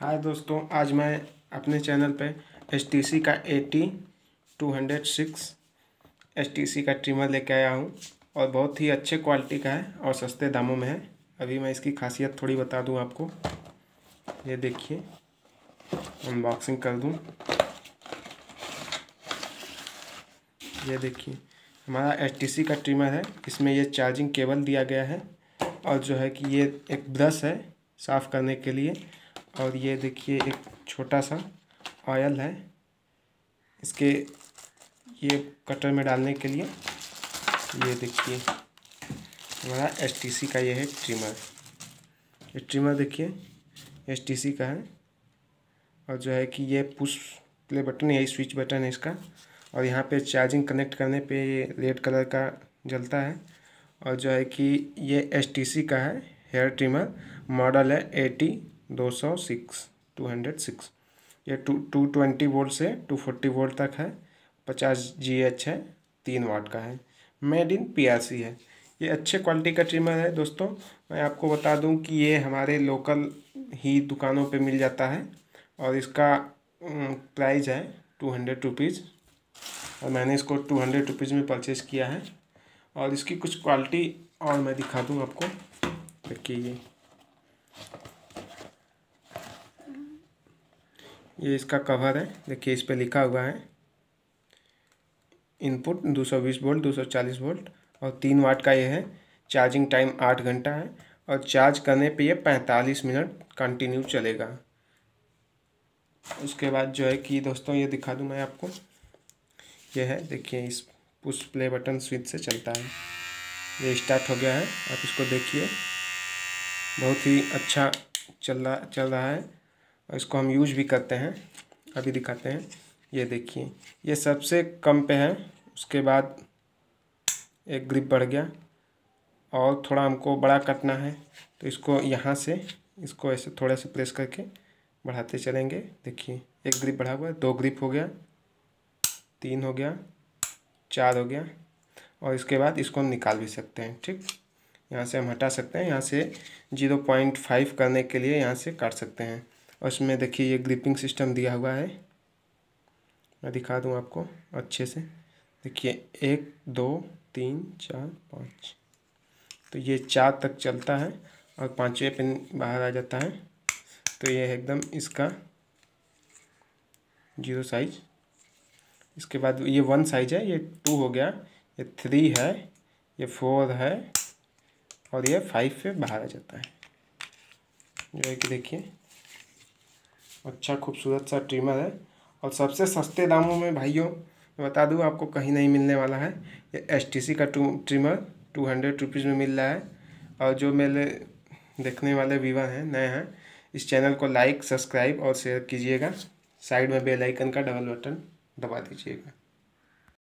हाय दोस्तों, आज मैं अपने चैनल पे टी सी का AT two hundred six H T का ट्रिमर लेके आया हूँ और बहुत ही अच्छे क्वालिटी का है और सस्ते दामों में है। अभी मैं इसकी खासियत थोड़ी बता दूँ आपको। ये देखिए अनबॉक्सिंग कर दूँ। ये देखिए, हमारा टी सी का ट्रिमर है। इसमें ये चार्जिंग केबल दिया गया है और जो है कि ये एक ब्रश है साफ़ करने के लिए। और ये देखिए एक छोटा सा ऑयल है। इसके ये कटर में डालने के लिए ये देखिए, हमारा एच टी सी का ये है ट्रिमर ये ट्रिमर देखिए एच टी सी का है और जो है कि ये पुश प्ले बटन यही स्विच बटन है इसका। और यहाँ पे चार्जिंग कनेक्ट करने पे ये रेड कलर का जलता है। और जो है कि ये एच टी सी का है हेयर ट्रिमर मॉडल है एटी दो सौ सिक्स टू हंड्रेड सिक्स। ये टू टू ट्वेंटी वोल्ट से टू फोर्टी वोल्ट तक है, पचास जी एच है, तीन वाट का है। Made in P R C है। ये अच्छे क्वालिटी का ट्रिमर है दोस्तों। मैं आपको बता दूँ कि ये हमारे लोकल ही दुकानों पे मिल जाता है और इसका प्राइस है टू हंड्रेड रुपीज़ और मैंने इसको टू हंड्रेड रुपीज़ में परचेज़ किया है। और इसकी कुछ क्वालिटी और मैं दिखा दूँ आपको। देखिए ये। ये इसका कवर है। देखिए, इस पर लिखा हुआ है। इनपुट 220 वोल्ट 240 वोल्ट और तीन वाट का ये है। चार्जिंग टाइम आठ घंटा है और चार्ज करने पे ये पैंतालीस मिनट कंटिन्यू चलेगा। उसके बाद जो है कि दोस्तों, ये दिखा दूँ मैं आपको। ये है, देखिए, इस पुश प्ले बटन स्विच से चलता है। ये स्टार्ट हो गया है। आप इसको देखिए। बहुत ही अच्छा चल रहा चल रहा है। इसको हम यूज़ भी करते हैं। अभी दिखाते हैं। ये देखिए। ये सबसे कम पे है। उसके बाद एक ग्रिप बढ़ गया। और थोड़ा हमको बड़ा कटना है। तो इसको यहाँ से, इसको ऐसे थोड़ा सा प्रेस करके बढ़ाते चलेंगे। देखिए, एक ग्रिप बढ़ा हुआ है। दो ग्रिप हो गया। तीन हो गया। चार हो गया। और इसके बाद इसको हम निकाल भी सकते हैं। ठीक? यहाँ से हम हटा सकते हैं। यहाँ से ज़ीरो पॉइंट फाइव करने के लिए यहाँ से काट सकते हैं। और इसमें देखिए ये ग्रिपिंग सिस्टम दिया हुआ है। मैं दिखा दूँ आपको अच्छे से। देखिए, एक, दो, तीन, चार, पाँच। तो ये चार तक चलता है और पाँचवें पिन बाहर आ जाता है। तो ये एकदम इसका ज़ीरो साइज़। इसके बाद ये वन साइज़ है, ये टू हो गया, ये थ्री है, ये फोर है और ये फाइव पे बाहर आ जाता है। जो है कि देखिए अच्छा खूबसूरत सा ट्रिमर है। और सबसे सस्ते दामों में भाइयों, मैं बता दूँ आपको कहीं नहीं मिलने वाला है। ये एस का two trimmer two hundred rupees में मिल रहा है। और जो मेरे देखने वाले व्यूवर हैं, नए हैं, इस चैनल को लाइक सब्सक्राइब और शेयर कीजिएगा। साइड में बेल आइकन का डबल बटन दबा दीजिएगा।